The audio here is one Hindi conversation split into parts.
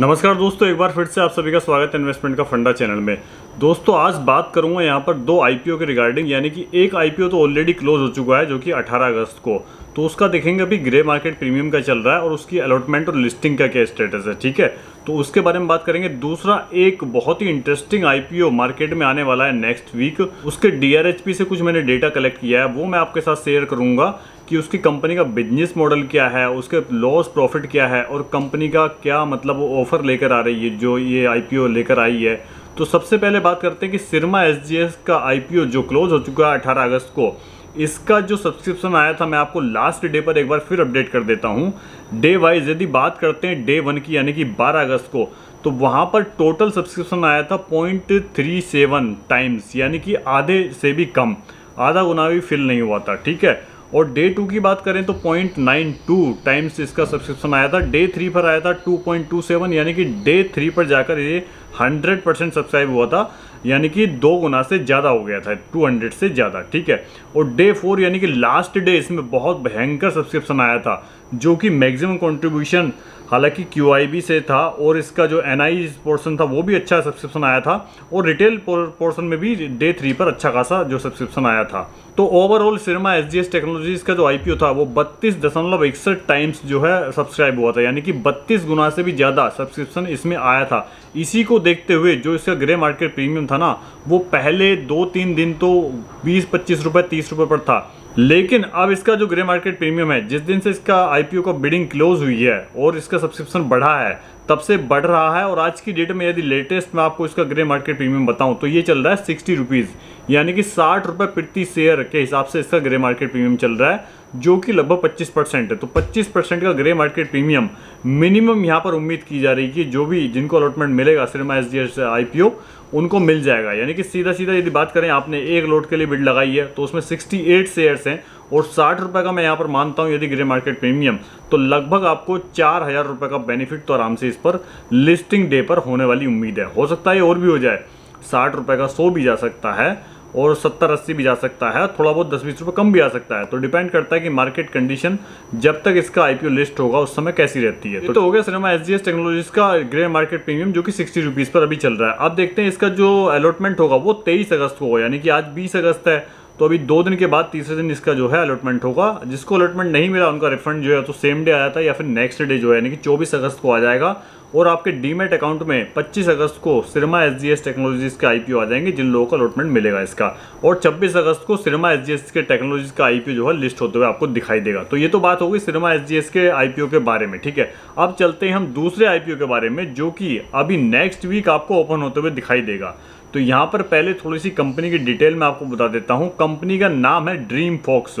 नमस्कार दोस्तों, एक बार फिर से आप सभी का स्वागत है इन्वेस्टमेंट का फंडा चैनल में। दोस्तों, आज बात करूँगा यहाँ पर दो आईपीओ के रिगार्डिंग यानी कि एक आईपीओ तो ऑलरेडी क्लोज हो चुका है, जो कि 18 अगस्त को। तो उसका देखेंगे अभी ग्रे मार्केट प्रीमियम का चल रहा है और उसकी अलॉटमेंट और लिस्टिंग का क्या स्टेटस है, ठीक है? तो उसके बारे में बात करेंगे। दूसरा एक बहुत ही इंटरेस्टिंग आईपीओ मार्केट में आने वाला है नेक्स्ट वीक उसके डीआरएचपी से कुछ मैंने डेटा कलेक्ट किया है, वो मैं आपके साथ शेयर करूँगा। कि उसकी कंपनी का बिज़नेस मॉडल क्या है, उसके लॉस प्रॉफिट क्या है और कंपनी का क्या मतलब वो ऑफ़र लेकर आ रही है, जो ये आईपीओ लेकर आई है। तो सबसे पहले बात करते हैं कि सिरमा एसजीएस का आईपीओ जो क्लोज हो चुका है अठारह अगस्त को, इसका जो सब्सक्रिप्शन आया था, मैं आपको लास्ट डे पर एक बार फिर अपडेट कर देता हूँ। डे वाइज यदि बात करते हैं डे वन की, यानी कि 12 अगस्त को तो वहाँ पर टोटल सब्सक्रिप्शन आया था पॉइंट थ्री सेवन टाइम्स यानी कि आधे से भी कम, आधा गुना भी फिल नहीं हुआ था, ठीक है? और डे टू की बात करें तो पॉइंट नाइन टू टाइम्स इसका सब्सक्रिप्शन आया था। डे थ्री पर आया था टू पॉइंट टू सेवन यानी कि डे थ्री पर जाकर ये हंड्रेड परसेंट सब्सक्राइब हुआ था, यानी कि दो गुना से ज़्यादा हो गया था टू हंड्रेड से ज़्यादा, ठीक है? और डे फोर यानी कि लास्ट डे इसमें बहुत भयंकर सब्सक्रिप्शन आया था, जो कि मैक्सिमम कंट्रीब्यूशन हालाँकि QIB से था और इसका जो एन पोर्सन था, वो भी अच्छा सब्सक्रिप्शन आया था और रिटेल पोर्सन में भी डे थ्री पर अच्छा खासा जो सब्सक्रिप्शन आया था। तो overall Syrma S G technologies का जो आईपीओ था, वो बत्तीस दशमलव इकसठ टाइम्स जो है सब्सक्राइब हुआ था। यानी कि बत्तीस गुना से भी ज़्यादा सब्सक्रिप्शन इसमें आया था। इसी को देखते हुए जो इसका ग्रे मार्केट प्रीमियम था ना, वो पहले दो तीन दिन तो बीस पच्चीस रुपये तीस रुपये पर था। लेकिन अब इसका जो ग्रे मार्केट प्रीमियम है, जिस दिन से इसका आईपीओ का बिडिंग क्लोज हुई है और इसका सब्सक्रिप्शन बढ़ा है, तब से बढ़ रहा है और आज की डेट में यदि लेटेस्ट मैं आपको इसका ग्रे मार्केट प्रीमियम बताऊँ तो ये चल रहा है सिक्सटी रुपीज़ यानी कि साठ रुपये प्रति शेयर के हिसाब से इसका ग्रे मार्केट प्रीमियम चल रहा है। जो कि लगभग 25 परसेंट है। तो 25 परसेंट का ग्रे मार्केट प्रीमियम मिनिमम यहाँ पर उम्मीद की जा रही है कि जो भी जिनको अलॉटमेंट मिलेगा, Syrma S D S I उनको मिल जाएगा। यानी कि सीधा सीधा यदि बात करें, आपने एक लोट के लिए बिड लगाई है तो उसमें 68 शेयर्स हैं और साठ रुपये का मैं यहाँ पर मानता हूँ यदि ग्रे मार्केट प्रीमियम तो लगभग आपको चार हज़ार रुपये का बेनिफिट तो आराम से इस पर लिस्टिंग डे पर होने वाली उम्मीद है। हो सकता है और भी हो जाए, साठ रुपये का सौ भी जा सकता है। और सत्तर अस्सी भी जा सकता है थोड़ा बहुत दस बीस रुपये कम भी आ सकता है। तो डिपेंड करता है कि मार्केट कंडीशन जब तक इसका आईपीओ लिस्ट होगा उस समय कैसी रहती है। तो, तो हो गया सिनेमा एस टेक्नोलॉजीज़ का ग्रे मार्केट प्रीमियम जो कि सिक्सटी रुपीज़ पर अभी चल रहा है। अब देखते हैं इसका जो अलॉटमेंट होगा वो तेईस अगस्त को होगा यानी कि आज बीस अगस्त है। तो अभी दो दिन के बाद तीसरे दिन इसका जो है अलॉटमेंट होगा, जिसको अलॉटमेंट नहीं मिला, उनका रिफंड जो है तो सेम डे आया था या फिर नेक्स्ट डे जो है, यानी कि चौबीस अगस्त को आ जाएगा। और आपके डीमेट अकाउंट में 25 अगस्त को सिरमा एस टेक्नोलॉजीज़ के आईपीओ आ जाएँगे, जिन लोगों को अलॉटमेंट मिलेगा इसका। और 26 अगस्त को सिरमा एस के टेक्नोलॉजीज़ का आईपीओ जो है लिस्ट होते हुए आपको दिखाई देगा। तो ये तो बात होगी सिरमा एस के आईपीओ के बारे में, ठीक है? अब चलते हैं हम दूसरे आईपीओ के बारे में, जो कि अभी नेक्स्ट वीक आपको ओपन होते हुए दिखाई देगा। तो यहाँ पर पहले थोड़ी सी कंपनी की डिटेल मैं आपको बता देता हूँ। कंपनी का नाम है ड्रीम फोक्स।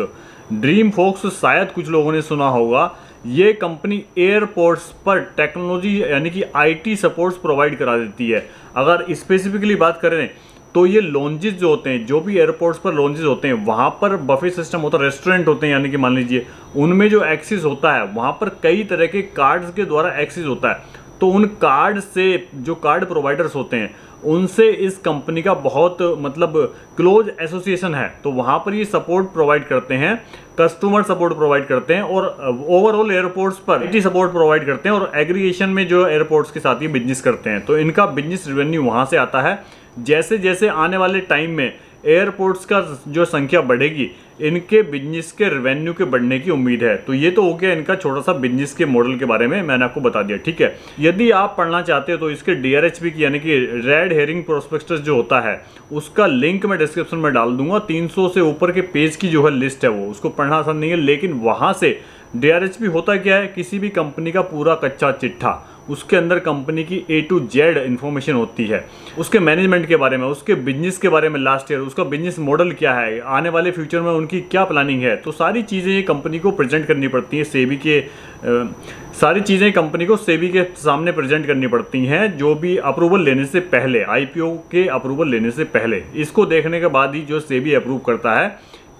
ड्रीम फोक्स शायद कुछ लोगों ने सुना होगा। ये कंपनी एयरपोर्ट्स पर टेक्नोलॉजी यानी कि आईटी सपोर्ट्स प्रोवाइड करा देती है। अगर स्पेसिफिकली बात करें तो ये लॉन्जेस जो होते हैं, जो भी एयरपोर्ट्स पर लॉन्जेस होते हैं, वहाँ पर बफे सिस्टम होता है, रेस्टोरेंट होते हैं, यानी कि मान लीजिए, उनमें जो एक्सेस होता है, वहाँ पर कई तरह के कार्ड्स के द्वारा एक्सेस होता है। तो उन कार्ड से, जो कार्ड प्रोवाइडर्स होते हैं, उनसे इस कंपनी का बहुत मतलब क्लोज एसोसिएशन है। तो वहाँ पर ये सपोर्ट प्रोवाइड करते हैं, कस्टमर सपोर्ट प्रोवाइड करते हैं और ओवरऑल एयरपोर्ट्स पर आई सपोर्ट प्रोवाइड करते हैं और एग्रीगेशन में जो एयरपोर्ट्स के साथ ये बिज़नेस करते हैं। तो इनका बिज़नेस रेवेन्यू वहाँ से आता है। जैसे जैसे आने वाले टाइम में एयरपोर्ट्स का जो संख्या बढ़ेगी, इनके बिज़नेस के रेवेन्यू के बढ़ने की उम्मीद है। तो ये तो हो गया इनका छोटा सा बिज़नेस के मॉडल के बारे में मैंने आपको बता दिया, ठीक है? यदि आप पढ़ना चाहते हो तो इसके डीआरएचपी की, यानी कि रेड हेयरिंग प्रोस्पेक्टस जो होता है, उसका लिंक मैं डिस्क्रिप्शन में डाल दूँगा। 300 से ऊपर के पेज की जो है लिस्ट है वो, उसको पढ़ना आसान नहीं है, लेकिन वहाँ से डीआरएचपी होता क्या है? किसी भी कंपनी का पूरा कच्चा चिट्ठा। उसके अंदर कंपनी की ए टू जेड इन्फॉर्मेशन होती है। उसके मैनेजमेंट के बारे में उसके बिज़नेस के बारे में लास्ट ईयर उसका बिज़नेस मॉडल क्या है आने वाले फ्यूचर में उनकी क्या प्लानिंग है? तो सारी चीज़ें ये कंपनी को प्रेजेंट करनी पड़ती हैं सेबी के आ, सारी चीज़ें कंपनी को सेबी के सामने प्रेजेंट करनी पड़ती हैं जो भी अप्रूवल लेने से पहले आईपीओ के अप्रूवल लेने से पहले। इसको देखने के बाद ही जो सेबी अप्रूव करता है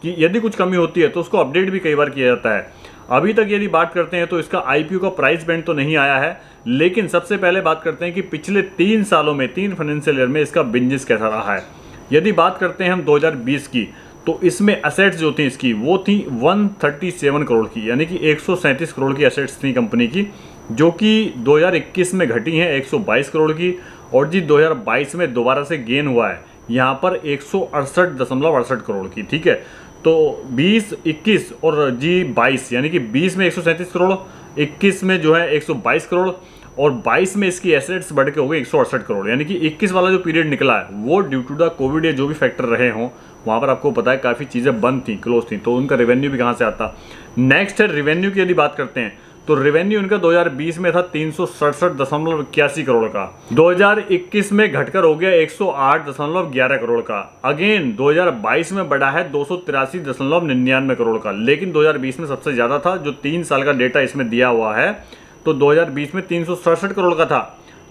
कि यदि कुछ कमी होती है तो उसको अपडेट भी कई बार किया जाता है। अभी तक यदि बात करते हैं तो इसका आईपीओ का प्राइस बैंड तो नहीं आया है, लेकिन सबसे पहले बात करते हैं कि पिछले तीन सालों में, तीन फाइनेंशियल ईयर में इसका बिज़नेस कैसा रहा है। यदि बात करते हैं हम 2020 की तो इसमें असेट्स जो थी इसकी, वो थी 137 करोड़ की, यानी कि एक सौ सैंतीस करोड़ की असेट्स थी कंपनी की, जो कि 2021 में घटी हैं 122 करोड़ की, और जी 2022 में दोबारा से गेन हुआ है। यहाँ पर एक करोड़ की ठीक है? तो 20, 21 और जी 22 यानी कि 20 में एक सौ सैंतीस करोड़ 21 में जो है 122 करोड़ और 22 में इसकी एसेट्स बढ़ के हो गए एक सौ अड़सठ करोड़ यानी कि 21 वाला जो पीरियड निकला है वो ड्यू टू द कोविड या जो भी फैक्टर रहे हों वहाँ पर आपको पता है काफ़ी चीज़ें बंद थी क्लोज थी तो उनका रेवेन्यू भी कहाँ से आता? नेक्स्ट है रेवेन्यू की यदि बात करते हैं तो रेवेन्यू इनका 2020 में था तीन करोड़ का। 2021 में घटकर हो गया एक करोड़ का। अगेन 2022 में बढ़ा है दो करोड़ का। लेकिन 2020 में सबसे ज़्यादा था, जो तीन साल का डेटा इसमें दिया हुआ है तो 2020 में तीन सौ सड़सठ करोड़ का था।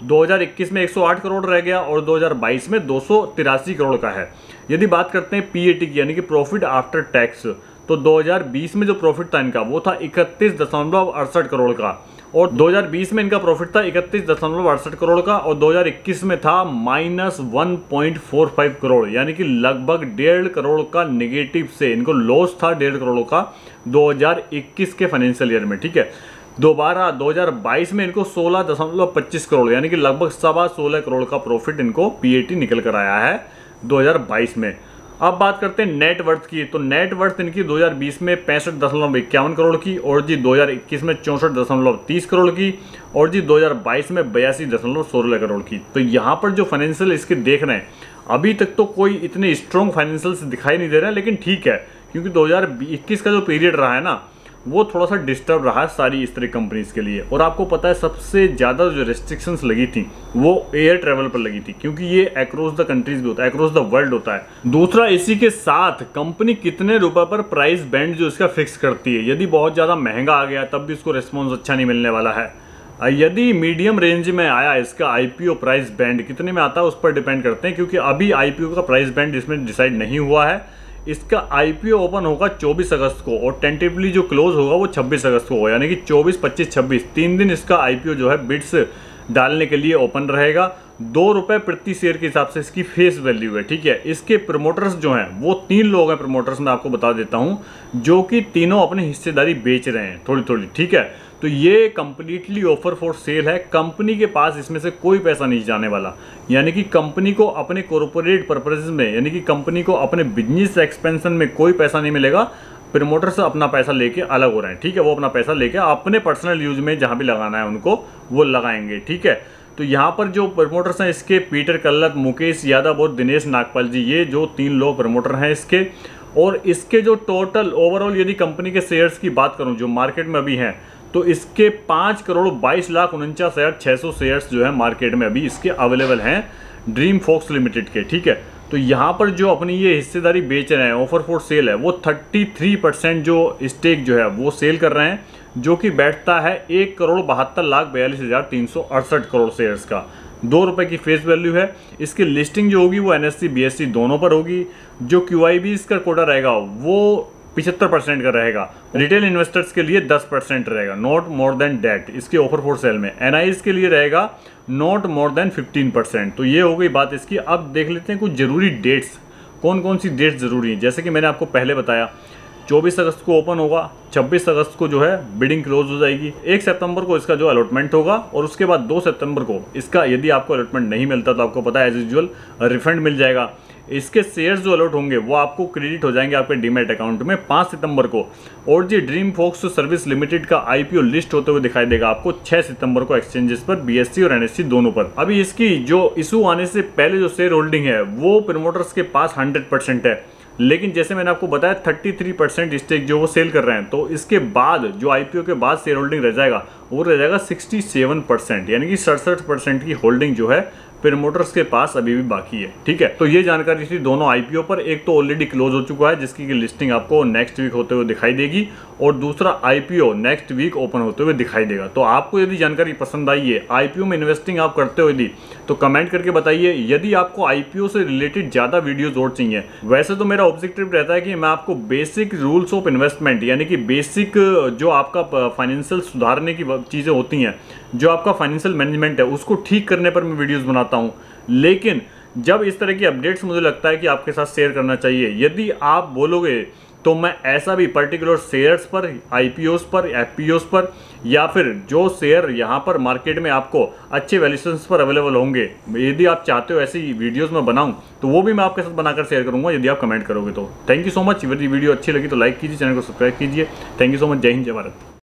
2021 में 108 करोड़ रह गया और 2022 में दो सौ तिरासी करोड़ का है। यदि बात करते हैं पीएटी की, यानी कि प्रॉफिट आफ्टर टैक्स तो 2020 में जो प्रॉफिट था इनका, वो था इकतीस दशमलव अड़सठ करोड़ का। और 2020 में इनका प्रॉफिट था इकतीस दशमलव अड़सठ करोड़ का और 2021 में था minus one point four five crore, यानी कि लगभग डेढ़ करोड़ का नेगेटिव से, इनको लॉस था डेढ़ करोड़ का 2021 के फाइनेंशियल ईयर में, ठीक है? दोबारा 2022 में इनको सोलह दशमलव पच्चीस करोड़, यानी कि लगभग सवा सोलह करोड़ का प्रॉफिट इनको पीएटी निकल कर आया है 2022 में। अब बात करते हैं नेट वर्थ की। तो नेट वर्थ इनकी 2020 में पैंसठ दशमलव इक्यावन करोड़ की और जी 2021 में चौंसठ दशमलव तीस करोड़ की और जी 2022 में बयासी दशमलव सोलह करोड़ की। तो यहाँ पर जो फाइनेंशियल इसके देख रहे हैं, अभी तक तो कोई इतने स्ट्रॉन्ग फाइनेंशियल्स दिखाई नहीं दे रहे है, लेकिन ठीक है, क्योंकि 2021 का जो पीरियड रहा है ना वो थोड़ा सा डिस्टर्ब रहा है सारी इस तरह कंपनीज़ के लिए। और आपको पता है, सबसे ज़्यादा जो रेस्ट्रिक्शंस लगी थी, वो एयर ट्रेवल पर लगी थी, क्योंकि ये अक्रॉस द कंट्रीज़ भी होता है अक्रॉस द वर्ल्ड होता है। दूसरा, इसी के साथ कंपनी कितने रुपए पर प्राइस बैंड जो इसका फिक्स करती है। यदि बहुत ज़्यादा महँगा आ गया, तब भी उसको रिस्पॉन्स अच्छा नहीं मिलने वाला है। यदि मीडियम रेंज में आया इसका आईपीओ प्राइस बैंड कितने में आता है उस पर डिपेंड करते हैं, क्योंकि अभी आईपीओ का प्राइस बैंड इसमें डिसाइड नहीं हुआ है। इसका आईपीओ ओपन होगा 24 अगस्त को और टेंटिवली जो क्लोज होगा वो 26 अगस्त को होगा यानी कि 24, 25, 26 तीन दिन इसका आईपीओ जो है बिट्स डालने के लिए ओपन रहेगा। दो रुपए प्रति शेयर के हिसाब से इसकी फेस वैल्यू है, ठीक है? इसके प्रमोटर्स जो हैं, वो तीन लोग हैं प्रमोटर्स मैं आपको बता देता हूँ, जो कि तीनों अपनी हिस्सेदारी बेच रहे हैं थोड़ी थोड़ी ठीक है? तो ये कंप्लीटली ऑफ़र फॉर सेल है। कंपनी के पास इसमें से कोई पैसा नहीं जाने वाला। यानी कि कंपनी को अपने कॉरपोरेट पर्पज में, यानी कि कंपनी को अपने बिज़नेस एक्सपेंशन में कोई पैसा नहीं मिलेगा। प्रमोटर से अपना पैसा लेके अलग हो रहे हैं, ठीक है? वो अपना पैसा लेके अपने पर्सनल यूज़ में जहाँ भी लगाना है उनको, वो लगाएँगे, ठीक है? तो यहाँ पर जो प्रमोटर्स हैं इसके पीटर कल्लत, मुकेश यादव और दिनेश नागपाल जी, ये जो तीन लोग प्रमोटर हैं इसके। और इसके जो टोटल ओवरऑल यदि कंपनी के शेयर्स की बात करूँ, जो मार्केट में अभी हैं तो इसके पाँच करोड़ बाईस लाख उनचास हज़ार छः सौ शेयर्स जो है मार्केट में अभी इसके अवेलेबल हैं ड्रीम फोक्स लिमिटेड के, ठीक है? तो यहाँ पर जो अपनी ये हिस्सेदारी बेच रहे हैं ऑफ़र फॉर सेल है, वो 33 परसेंट जो स्टेक जो है, वो सेल कर रहे हैं। जो कि बैठता है एक करोड़ बहत्तर लाख बयालीस हज़ार तीन सौ अड़सठ करोड़ शेयर्स का। दो रुपए की फेस वैल्यू है। इसकी लिस्टिंग जो होगी वो एन एस दोनों पर होगी। जो क्यूआईबी इसका कोटा रहेगा, वो पिछहत्तर परसेंट का रहेगा। रिटेल इन्वेस्टर्स के लिए दस परसेंट रहेगा नॉट मोर देन डेट इसके ऑफ़र फॉर सेल में। एन के लिए रहेगा not more than fifteen percent तो ये हो गई बात इसकी। अब देख लेते हैं कुछ ज़रूरी डेट्स कौन कौन सी डेट्स ज़रूरी हैं? जैसे कि मैंने आपको पहले बताया 24 अगस्त को ओपन होगा 26 अगस्त को जो है बिडिंग क्लोज हो जाएगी। एक सितंबर को इसका जो अलॉटमेंट होगा और उसके बाद 2 सितंबर को इसका यदि आपको अलॉटमेंट नहीं मिलता तो आपको पता है एज यूजल रिफंड मिल जाएगा। इसके शेयर्स जो अलॉट होंगे, वो आपको क्रेडिट हो जाएँगे आपके डीमेट अकाउंट में पाँच सितंबर को। और जी ड्रीम फोक्स सर्विस लिमिटेड का आईपीओ लिस्ट होते हुए दिखाई देगा आपको 6 सितंबर को एक्सचेंजेस पर बीएससी और एनएससी दोनों पर। अभी इसकी जो इशू आने से पहले जो शेयर होल्डिंग है, वो प्रमोटर्स के पास हंड्रेड है। लेकिन जैसे मैंने आपको बताया 33 परसेंट स्टेक जो वो सेल कर रहे हैं तो इसके बाद, जो आईपीओ के बाद शेयर होल्डिंग रह जाएगा वो रह जाएगा 67 परसेंट यानी कि सड़सठ परसेंट की होल्डिंग जो है प्रमोटर्स के पास अभी भी बाकी है, ठीक है? तो ये जानकारी थी दोनों आईपीओ पर। एक तो ऑलरेडी क्लोज हो चुका है, जिसकी लिस्टिंग आपको नेक्स्ट वीक होते हुए दिखाई देगी, और दूसरा आईपीओ नेक्स्ट वीक ओपन होते हुए दिखाई देगा। तो आपको यदि जानकारी पसंद आई है आईपीओ में इन्वेस्टिंग आप करते हो यदि तो कमेंट करके बताइए, यदि आपको आईपीओ से रिलेटेड ज़्यादा वीडियोज़ और चाहिए, वैसे तो मेरा ऑब्जेक्टिव रहता है कि मैं आपको बेसिक रूल्स ऑफ़ इन्वेस्टमेंट यानी कि बेसिक जो आपका फाइनेंशियल सुधारने की चीज़ें होती हैं, जो आपका फाइनेंशियल मैनेजमेंट है, उसको ठीक करने पर मैं वीडियोस बनाता हूँ। लेकिन जब इस तरह की अपडेट्स मुझे लगता है कि आपके साथ शेयर करना चाहिए, यदि आप बोलोगे तो मैं ऐसा भी पर्टिकुलर शेयर्स पर आईपीओस पर एफपीओस पर, या फिर जो शेयर यहाँ पर मार्केट में आपको अच्छे वैल्यूशंस पर अवेलेबल होंगे, यदि आप चाहते हो ऐसी वीडियोस में बनाऊँ तो वो भी मैं आपके साथ बनाकर शेयर करूँगा, यदि आप कमेंट करोगे तो। थैंक यू सो मच यदि वीडियो अच्छी लगी तो लाइक कीजिए चैनल को सब्सक्राइब कीजिए। थैंक यू सो मच जय हिंद, जय भारत।